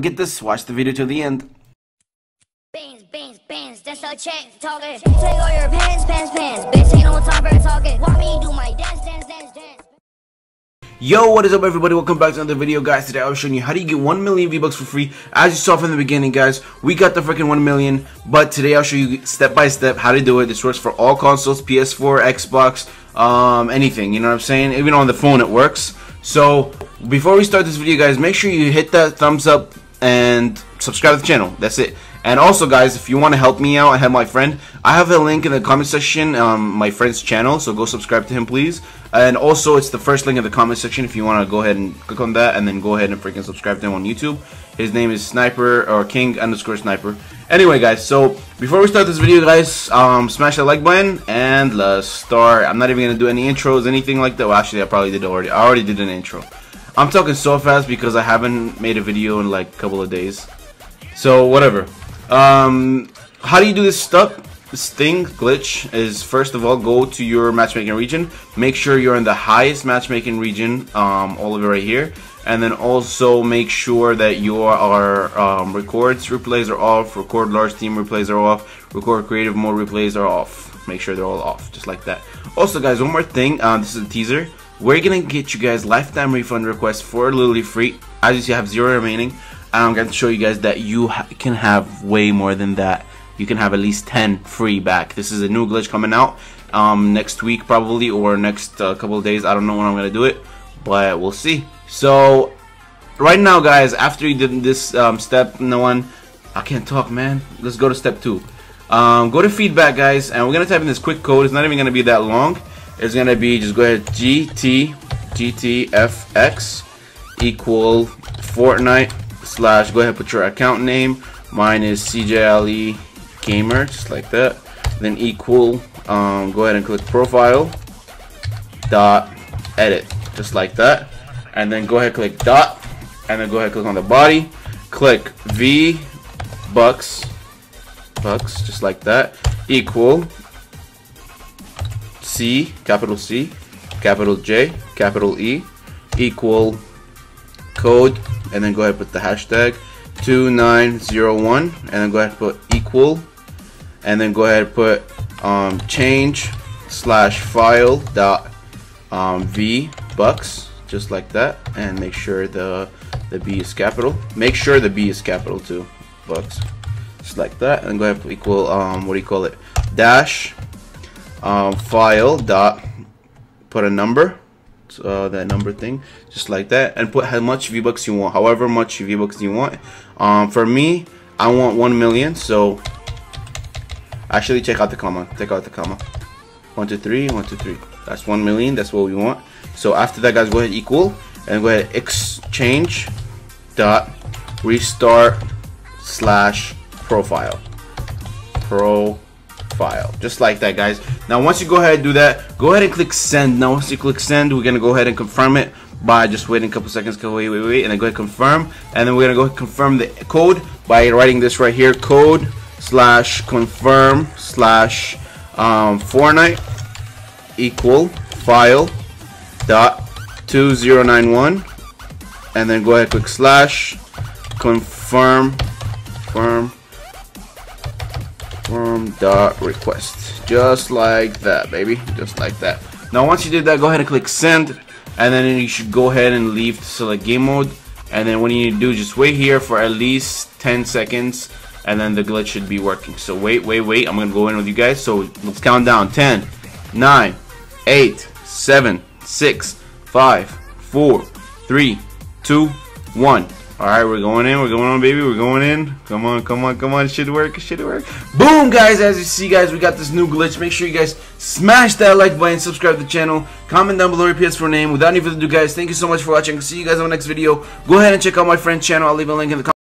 Get this, watch the video till the end. Bands, bands, bands, that's a check talking. Take all your pants, pants, pants. Bitch ain't on top of talking. Watch me do my dance, dance, dance, dance. Yo, what is up everybody? Welcome back to another video guys. Today I'm showing you how do you get 1 million V-Bucks for free. As you saw from the beginning guys, we got the freaking 1 million. But today I'll show you step by step how to do it. This works for all consoles, PS4, Xbox, um, anything. You know what I'm saying? Even on the phone it works. So, before we start this video guys, make sure you hit that thumbs up and subscribe to the channel. That's it. And also, guys, if you want to help me out and help my friend, I have a link in the comment section, um, my friend's channel, so go subscribe to him, please. And also, it's the first link in the comment section if you want to go ahead and click on that, and then go ahead and freaking subscribe to him on YouTube. His name is Sniper, or King underscore Sniper. Anyway, guys, so before we start this video, guys, um, smash that like button, and let's start. I'm not even going to do any intros, anything like that. Well, actually, I probably did already. I already did an intro. I'm talking so fast because I haven't made a video in like a couple of days. So, whatever. Um, how do you do this stuff? This thing, glitch, is first of all, go to your matchmaking region. Make sure you're in the highest matchmaking region, um, all of it right here. And then also make sure that your um, records replays are off, record large team replays are off, record creative mode replays are off. Make sure they're all off, just like that. Also, guys, one more thing. Uh, this is a teaser. We're gonna get you guys lifetime refund requests for literally free. As you see, I have zero remaining. I'm to show you guys that you can have way more than that. You can have at least 10 free back. This is a new glitch coming out um, next week probably or next uh, couple of days. I don't know when I'm to do it, but we'll see. So right now, guys, after you did this um, step no one, I can't talk, man. Let's go to step two. Um, go to feedback, guys, and we're to type in this quick code. It's not even to be that long. It's going to be, just go ahead, GT, GTFX equal Fortnite slash go ahead put your account name mine is CJLE gamer just like that. Then equal um, go ahead and click profile dot edit just like that. And then go ahead click dot and then go ahead click on the body. Click V bucks bucks just like that. Equal C capital C capital J capital E equal code and then go ahead and put the hashtag 2901 and then go ahead and put equal and then go ahead and put um, change slash file dot um, v bucks just like that and make sure the the B is capital. Make sure the B is capital too bucks. Just like that and go ahead and equal um, what do you call it? Dash um, file dot put a number uh, that number thing just like that and put how much V-Bucks you want however much V-Bucks you want. Um, for me I want 1 million so actually check out the comma take out the comma. 1 2 3 1 2 3 that's 1 million that's what we want. So after that guys go ahead equal and go ahead exchange dot restart slash profile. Pro file. Just like that guys. Now once you go ahead and do that go ahead and click send. Now once you click send we're gonna go ahead and confirm it by just waiting a couple seconds. Wait wait wait and then go ahead and confirm. And then we're gonna go confirm the code by writing this right here code slash confirm slash um, Fortnite equal file dot 2091 and then go ahead click slash confirm confirm confirm dot request. Just like that baby. Just like that. Now once you did that go ahead and click send and then you should go ahead and leave to select game mode. And then what you need to do is just wait here for at least 10 seconds and then the glitch should be working. So wait wait wait. I'm gonna go in with you guys. So let's count down. 10 9 8 7 6 5 4 3 2 1 Alright, we're going in, we're going on baby, we're going in. Come on, come on, come on, should work, should work. Boom guys, as you see guys, we got this new glitch. Make sure you guys smash that like button, subscribe to the channel, comment down below your PS4 name. Without any further ado guys, thank you so much for watching. See you guys on the next video. Go ahead and check out my friend's channel, I'll leave a link in the comments.